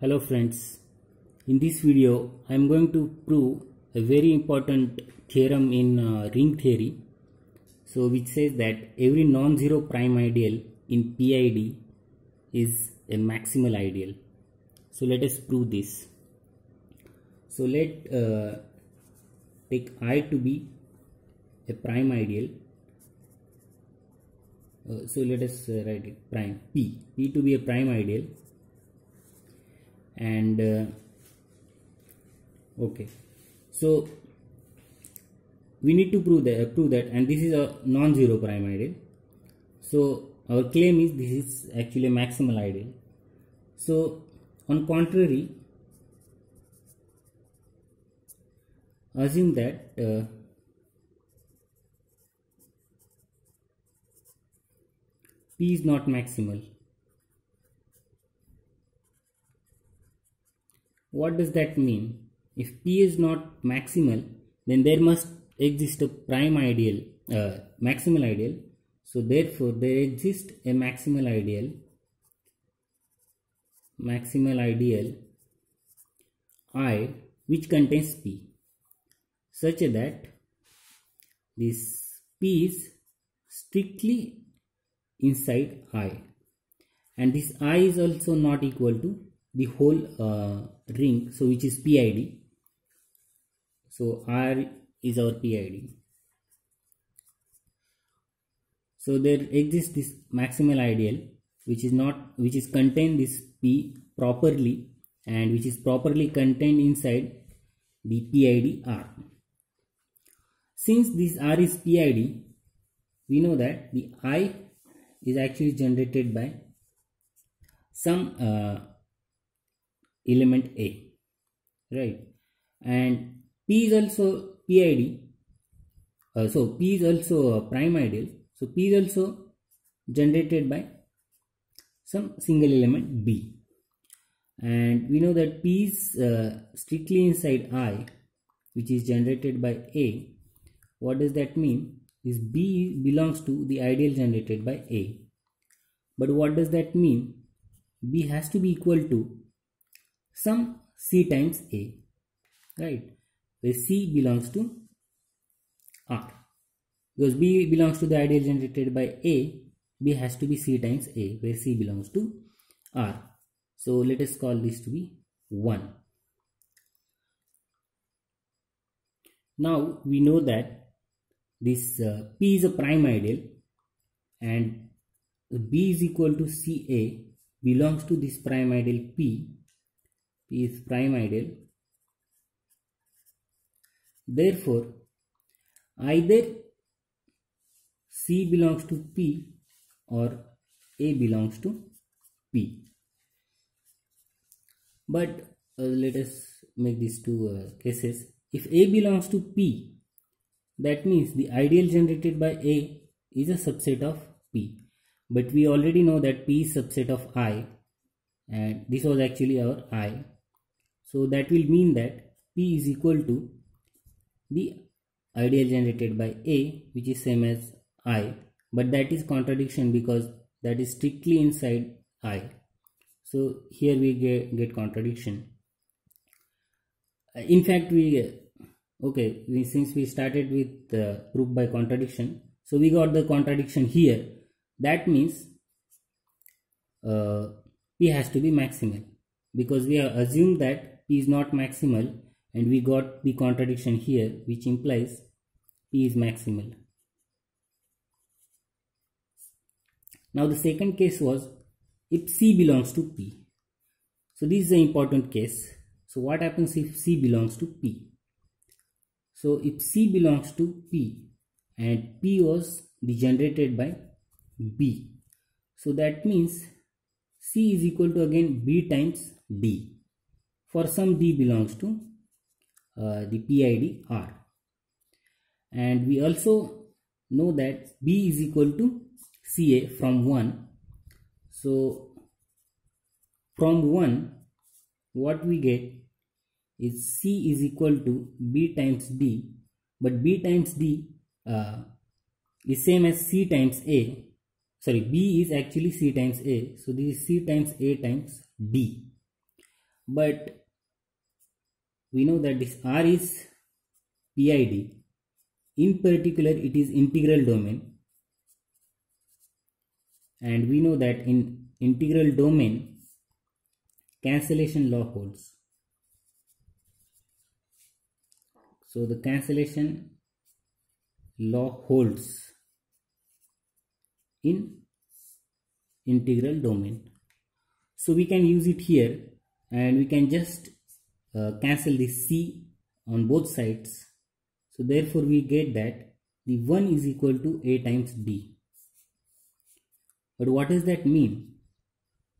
Hello friends, in this video I am going to prove a very important theorem in uh, ring theory. So which says that every non-zero prime ideal in PID is a maximal ideal. So let us prove this. So let uh, take I to be a prime ideal. Uh, so let us uh, write it prime P. P to be a prime ideal and uh, okay. So we need to prove that prove that and this is a non-zero prime ideal so our claim is this is actually a maximal ideal so on contrary assume that uh, p is not maximal what does that mean? If p is not maximal then there must exist a prime ideal uh, maximal ideal. So therefore there exists a maximal ideal maximal ideal i which contains p such that this p is strictly inside i. And this i is also not equal to the whole uh, ring so which is PID so R is our PID so there exists this maximal ideal which is not which is contained this P properly and which is properly contained inside the PID R. Since this R is PID we know that the I is actually generated by some uh, element A right? And P is also PID uh, so P is also a prime ideal. So P is also generated by some single element B. And we know that P is uh, strictly inside I which is generated by A. What does that mean? Is B belongs to the ideal generated by A. But what does that mean? B has to be equal to some C times A, right? Where C belongs to R. Because B belongs to the ideal generated by A, B has to be C times A, where C belongs to R. So let us call this to be 1. Now we know that this uh, P is a prime ideal and B is equal to CA belongs to this prime ideal P P is prime ideal. Therefore, either C belongs to P or A belongs to P. But uh, let us make these two uh, cases. If A belongs to P, that means the ideal generated by A is a subset of P. But we already know that P is subset of I and this was actually our I so that will mean that P is equal to the ideal generated by A which is same as I but that is contradiction because that is strictly inside I. So here we get, get contradiction. In fact we okay we, since we started with uh, proof by contradiction so we got the contradiction here that means uh, P has to be maximal because we have assumed that P is not maximal and we got the contradiction here which implies P is maximal. Now the second case was if C belongs to P. So this is an important case. So what happens if C belongs to P? So if C belongs to P and P was degenerated by B. So that means C is equal to again B times D for some d belongs to uh, the PID R. And we also know that B is equal to CA from 1. So from 1 what we get is C is equal to B times D but B times D uh, is same as C times A sorry B is actually C times A so this is C times A times D but we know that this R is PID. In particular, it is integral domain. And we know that in integral domain, cancellation law holds. So the cancellation law holds in integral domain. So we can use it here and we can just uh, cancel the c on both sides. So therefore we get that the 1 is equal to a times b But what does that mean?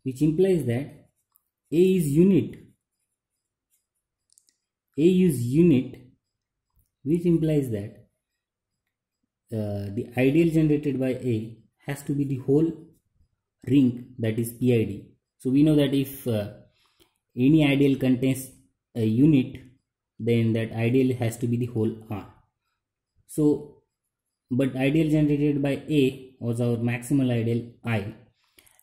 Which implies that a is unit. a is unit which implies that uh, the ideal generated by a has to be the whole ring that is PID. So we know that if uh, any ideal contains a unit then that ideal has to be the whole R. So but ideal generated by A was our maximal ideal I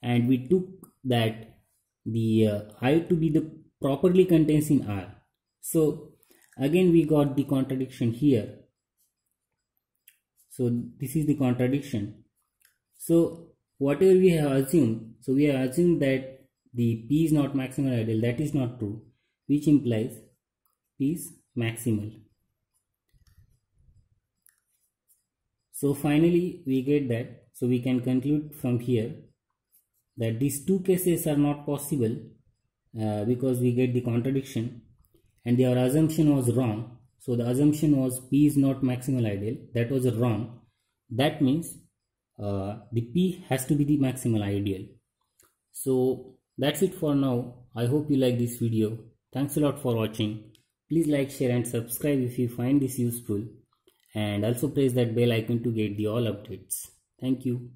and we took that the uh, I to be the properly contains in R. So again we got the contradiction here. So this is the contradiction. So whatever we have assumed, so we have assumed that the P is not maximal ideal, that is not true, which implies P is maximal. So finally we get that, so we can conclude from here that these two cases are not possible uh, because we get the contradiction and our assumption was wrong. So the assumption was P is not maximal ideal, that was wrong. That means uh, the p has to be the maximal ideal so that's it for now. I hope you like this video. Thanks a lot for watching. Please like share and subscribe if you find this useful. And also press that bell icon to get the all updates. Thank you